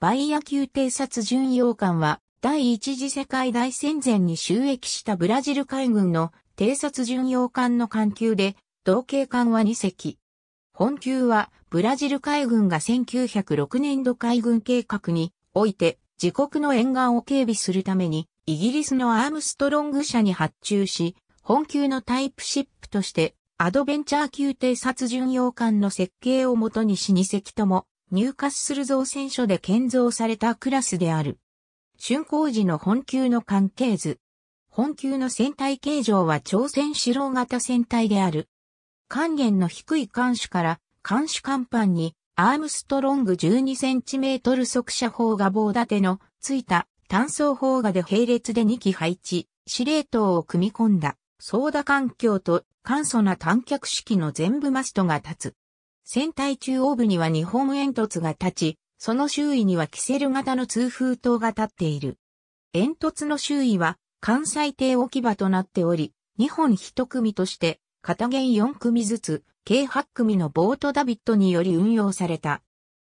バイア級偵察巡洋艦は第一次世界大戦前に収益したブラジル海軍の偵察巡洋艦の艦級で、同型艦は2隻。本級はブラジル海軍が1906年度海軍計画において自国の沿岸を警備するためにイギリスのアームストロング社に発注し、本級のタイプシップとしてアドベンチャー級偵察巡洋艦の設計をもとにし2隻とも入荷する造船所で建造されたクラスである。竣工時の本級の関係図。本級の船体形状は朝鮮四郎型船体である。還元の低い艦首から艦首甲板にアームストロング 12cm 速射砲が棒立てのついた単装砲画で並列で2機配置、司令塔を組み込んだ、ソーダ環境と簡素な短脚式の全部マストが立つ。船体中央部には2本煙突が立ち、その周囲にはキセル型の通風塔が立っている。煙突の周囲は関西艇置き場となっており、2本1組として、片弦4組ずつ、計8組のボートダビットにより運用された。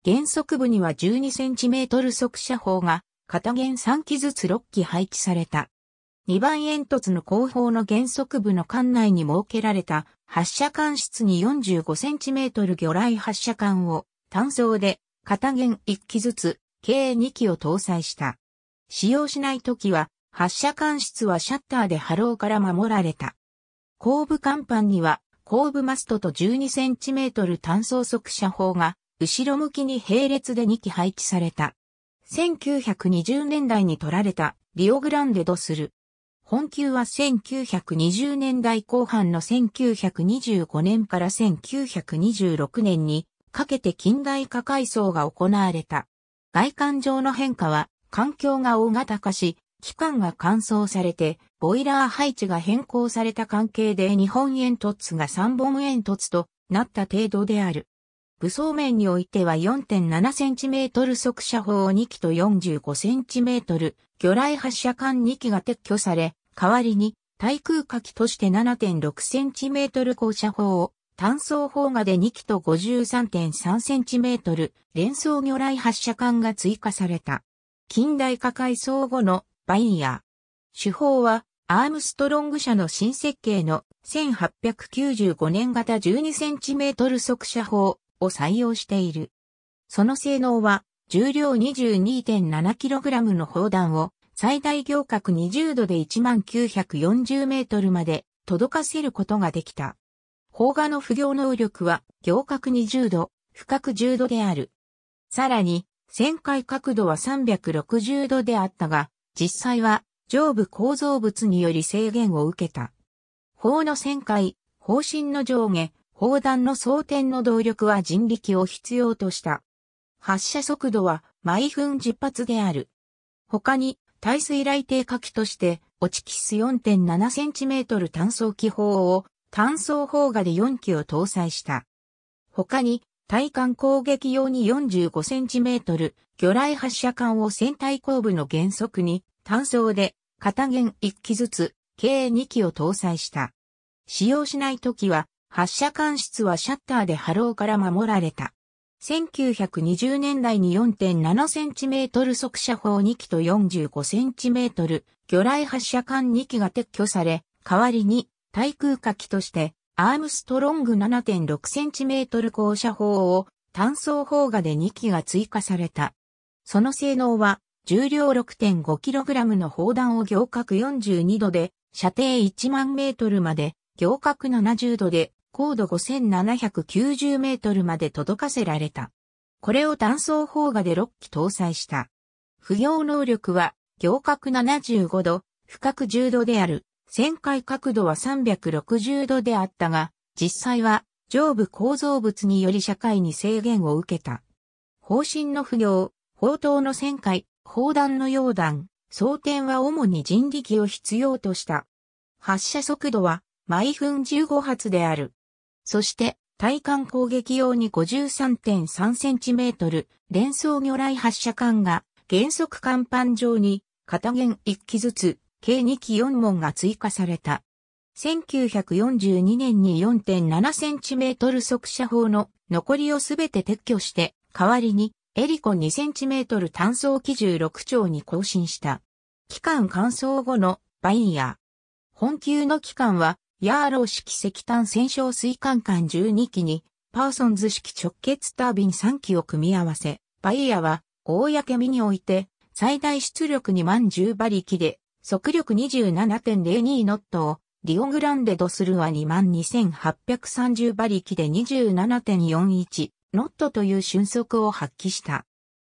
原則部には 12cm 速射砲が、片弦3機ずつ6機配置された。2番煙突の後方の原則部の艦内に設けられた発射管室に 45cm 魚雷発射管を単装で片弦1機ずつ計2機を搭載した。使用しないときは発射管室はシャッターで波浪から守られた。後部甲板には後部マストと 12cm 単装速射砲が後ろ向きに並列で2機配置された。1920年代に撮られたリオグランデドスル。本級は1920年代後半の1925年から1926年にかけて近代化改装が行われた。外観上の変化は環境が大型化し、期間が乾燥されて、ボイラー配置が変更された関係で日本煙突が3本煙突となった程度である。武装面においては 4.7cm 速射砲2機と 45cm 魚雷発射管2機が撤去され、代わりに対空火器として 7.6cm 高射砲を単装砲画で2機と 53.3cm 連装魚雷発射管が追加された。近代化改装後のバインヤー。手法はアームストロング社の新設計の1895年型 12cm 速射砲を採用している。その性能は重量 22.7kg の砲弾を最大行角20度で1940メートルまで届かせることができた。砲画の不行能力は行角20度、深く10度である。さらに、旋回角度は360度であったが、実際は上部構造物により制限を受けた。砲の旋回、方針の上下、砲弾の装填の動力は人力を必要とした。発射速度は毎分10発である。他に、耐水雷艇火器として、落ちキス 4.7cm 単装機砲を単装砲画で4機を搭載した。他に、対艦攻撃用に 45cm 魚雷発射管を船体後部の原則に単装で片弦1機ずつ計2機を搭載した。使用しないときは発射管室はシャッターで波浪から守られた。1920年代に 4.7cm 速射砲2機と 45cm 魚雷発射管2機が撤去され、代わりに対空火器としてアームストロング 7.6cm 高射砲を単装砲画で2機が追加された。その性能は重量 6.5kg の砲弾を行角42度で射程1万メートルまで行角70度で高度5790メートルまで届かせられた。これを単装砲画で6機搭載した。不要能力は行角75度、深く10度である。旋回角度は360度であったが、実際は上部構造物により社会に制限を受けた。方針の不良、砲塔の旋回、砲弾の溶弾、装填は主に人力を必要とした。発射速度は毎分15発である。そして、対艦攻撃用に 53.3cm 連装魚雷発射管が原則甲板上に片弦1機ずつ計2機4門が追加された。1942年に 4.7cm 速射砲の残りをすべて撤去して、代わりにエリコ 2cm 単層機16丁に更新した。機関換装後のバイーア。本級の機関は、ヤーロー式石炭専焼水管缶12基に、パーソンズ式直結タービン3基を組み合わせ、バイーアは、公試において、最大出力2万10馬力で、速力27.02ノットを、リオグランデドスルは2万2830馬力で27.41ノットという俊足を発揮した。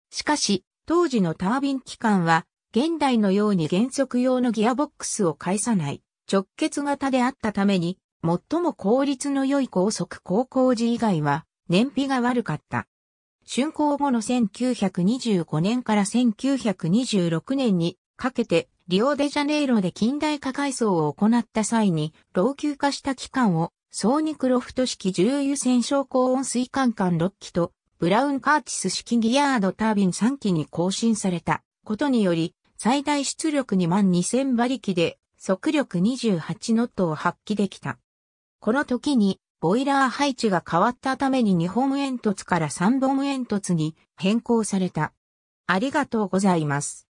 しかし、当時のタービン機関は、現代のように原則用のギアボックスを介さない直結型であったために、最も効率の良い高速高校時以外は燃費が悪かった。竣工後の1925年から1926年にかけてリオデジャネイロで近代化改装を行った際に老朽化した機関をソーニクロフト式重油線小高温水管管6機とブラウンカーティス式ギアードタービン3機に更新されたことにより最大出力2万2000馬力で速力28ノットを発揮できた。この時にボイラー配置が変わったために2本煙突から3本煙突に変更された。ありがとうございます。